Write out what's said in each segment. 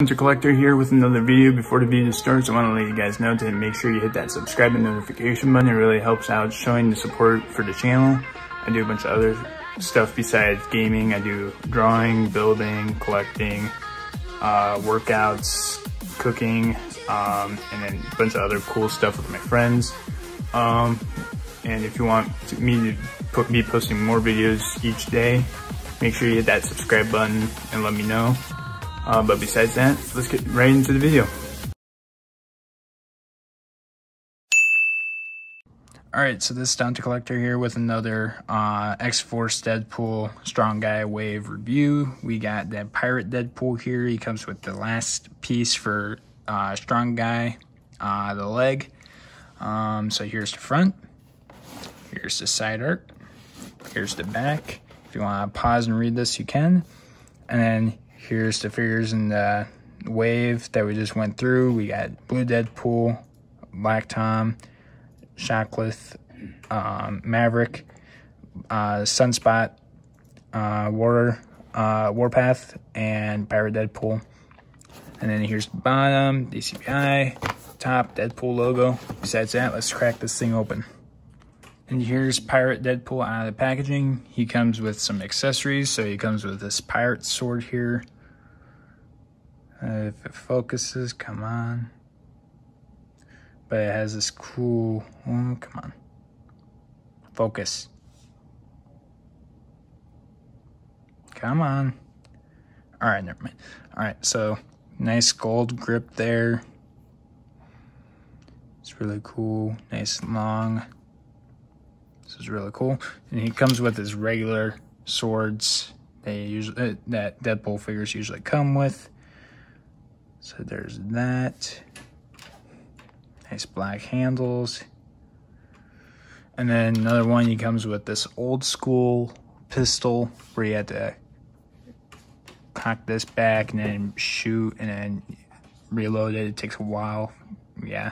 Hunter Collector here with another video. Before the video starts, I want to let you guys know to make sure you hit that subscribe and notification button. It really helps out showing the support for the channel. I do a bunch of other stuff besides gaming. I do drawing, building, collecting, uh, workouts, cooking, um, and then a bunch of other cool stuff with my friends. Um, and if you want me to put, be posting more videos each day, make sure you hit that subscribe button and let me know. Uh, but besides that, let's get right into the video. Alright, so this is Collector here with another uh, X-Force Deadpool Strong Guy Wave review. We got that Pirate Deadpool here. He comes with the last piece for uh, Strong Guy, uh, the leg. Um, so here's the front. Here's the side art. Here's the back. If you want to pause and read this, you can. And then Here's the figures in the wave that we just went through. We got Blue Deadpool, Black Tom, Shocklith, um, Maverick, uh, Sunspot, uh, War, uh, Warpath, and Pirate Deadpool. And then here's the bottom, DCPI, top, Deadpool logo. Besides that, let's crack this thing open. And here's Pirate Deadpool out of the packaging. He comes with some accessories. So he comes with this pirate sword here. Uh, if it focuses, come on. But it has this cool, oh, come on. Focus. Come on. All right, never mind. All right, so nice gold grip there. It's really cool. Nice long. This is really cool. And he comes with his regular swords they usually uh, that Deadpool figures usually come with. So there's that. Nice black handles. And then another one, he comes with this old school pistol where you had to cock this back and then shoot and then reload it. It takes a while. Yeah,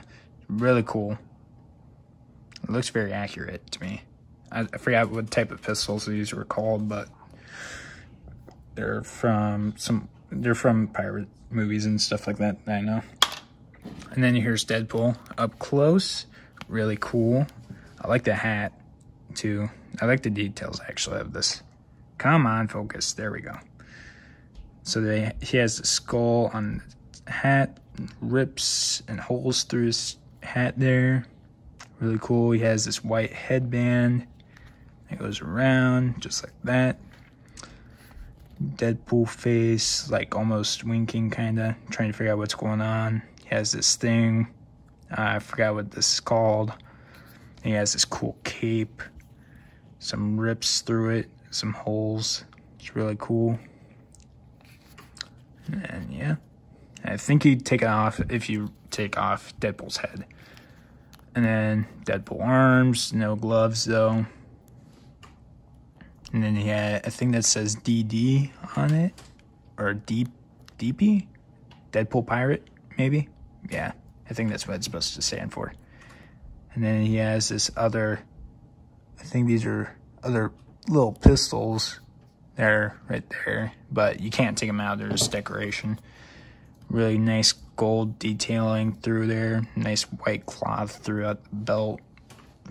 really cool. It looks very accurate to me. I, I forgot what type of pistols these were called, but they're from some. They're from pirate movies and stuff like that, I know. And then here's Deadpool up close. Really cool. I like the hat, too. I like the details, actually, of this. Come on, focus. There we go. So they, he has the skull on the hat, rips and holes through his hat there. Really cool. He has this white headband that goes around just like that. Deadpool face, like almost winking, kind of trying to figure out what's going on. He has this thing. Uh, I forgot what this is called. he has this cool cape, some rips through it, some holes. It's really cool. And yeah, I think you take it off if you take off Deadpool's head. And then Deadpool arms, no gloves though. And then he had a thing that says DD on it. Or D DP? Deadpool Pirate, maybe? Yeah, I think that's what it's supposed to stand for. And then he has this other, I think these are other little pistols there, right there. But you can't take them out, they're just decoration. Really nice gold detailing through there. Nice white cloth throughout the belt.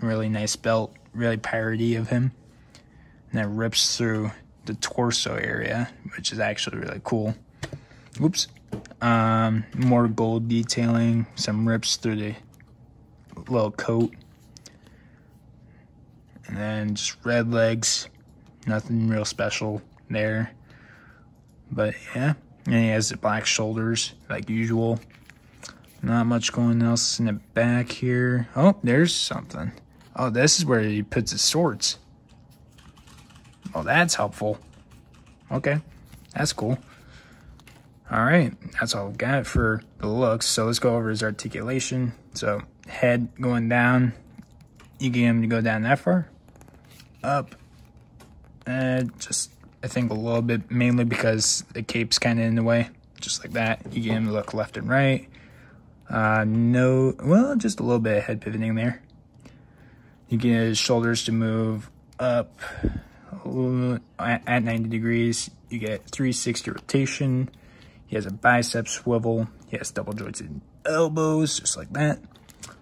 Really nice belt. Really piratey of him and that rips through the torso area, which is actually really cool. Whoops. Um, more gold detailing, some rips through the little coat. And then just red legs, nothing real special there. But yeah, and he has the black shoulders like usual. Not much going else in the back here. Oh, there's something. Oh, this is where he puts his swords. Oh, that's helpful. Okay, that's cool. All right, that's all we've got for the looks. So let's go over his articulation. So head going down, you get him to go down that far, up, and just I think a little bit, mainly because the cape's kind of in the way, just like that. You get him to look left and right. Uh, no, well, just a little bit of head pivoting there. You get his shoulders to move up, Uh, at 90 degrees, you get 360 rotation. He has a bicep swivel. He has double jointed elbows, just like that.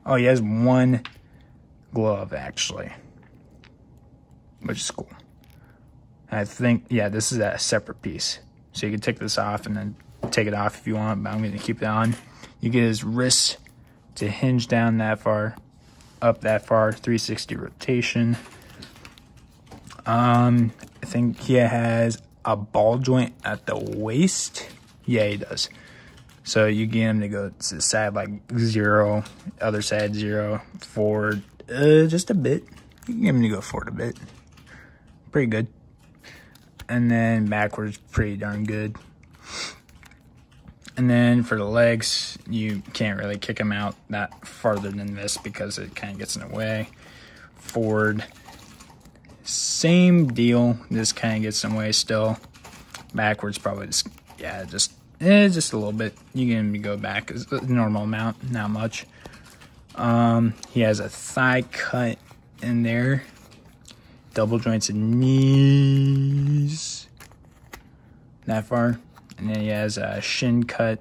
Oh, he has one glove, actually, which is cool. I think, yeah, this is a separate piece. So you can take this off and then take it off if you want, but I'm going to keep it on. You get his wrist to hinge down that far, up that far, 360 rotation. Um, I think he has a ball joint at the waist. Yeah, he does. So you get him to go to the side like zero, other side zero, forward uh, just a bit. You can get him to go forward a bit. Pretty good. And then backwards, pretty darn good. And then for the legs, you can't really kick him out that farther than this because it kind of gets in the way. Forward, same deal. This kind of gets some way still. Backwards, probably just, yeah, just, eh, just a little bit. You can go back a normal amount, not much. Um, he has a thigh cut in there. Double joints and knees. That far. And then he has a shin cut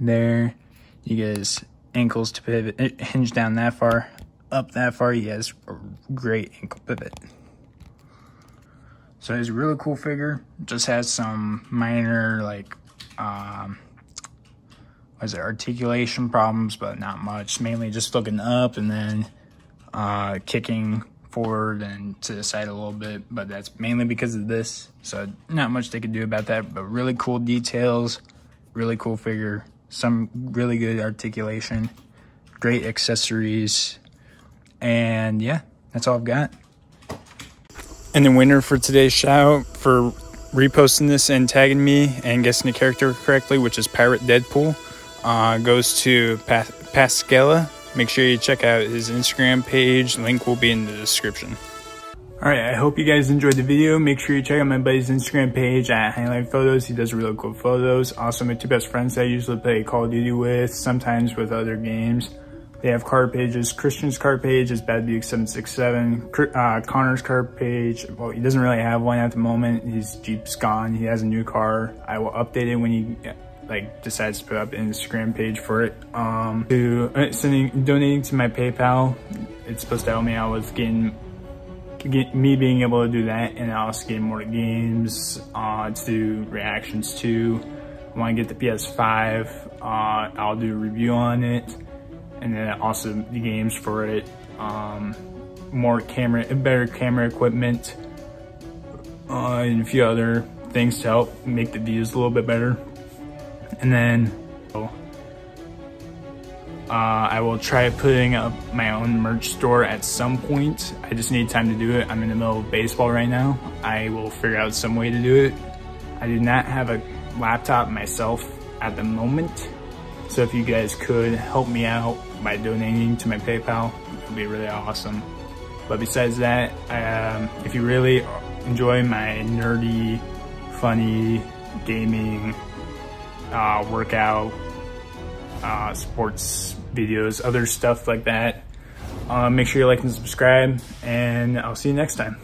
there. You get his ankles to pivot, eh, hinge down that far, up that far. He has a great ankle pivot. So he's a really cool figure. Just has some minor like, um, was it articulation problems, but not much. Mainly just looking up and then uh, kicking forward and to the side a little bit, but that's mainly because of this. So not much they could do about that, but really cool details, really cool figure, some really good articulation, great accessories, and yeah, that's all I've got. And the winner for today's shout for reposting this and tagging me and guessing the character correctly, which is Pirate Deadpool, uh, goes to pa- Pazkilla Make sure you check out his Instagram page. Link will be in the description. Alright, I hope you guys enjoyed the video. Make sure you check out my buddy's Instagram page at Highline Photos. He does really cool photos. Also, my two best friends that I usually play Call of Duty with, sometimes with other games. They have card pages. Christian's card page is Bad Buick 767. Uh, Connor's card page, well, he doesn't really have one at the moment. His Jeep's gone. He has a new car. I will update it when he like decides to put up an Instagram page for it. Um, to uh, sending donating to my PayPal, it's supposed to help me out with getting get me being able to do that and I also get more games uh, to reactions to. When I get the PS5, uh, I'll do a review on it and then also the games for it. Um, more camera, better camera equipment, uh, and a few other things to help make the views a little bit better. And then uh, I will try putting up my own merch store at some point. I just need time to do it. I'm in the middle of baseball right now. I will figure out some way to do it. I do not have a laptop myself at the moment. So if you guys could help me out by donating to my PayPal, it would be really awesome. But besides that, um, if you really enjoy my nerdy, funny, gaming, uh, workout, uh, sports videos, other stuff like that. Uh, make sure you like and subscribe, and I'll see you next time.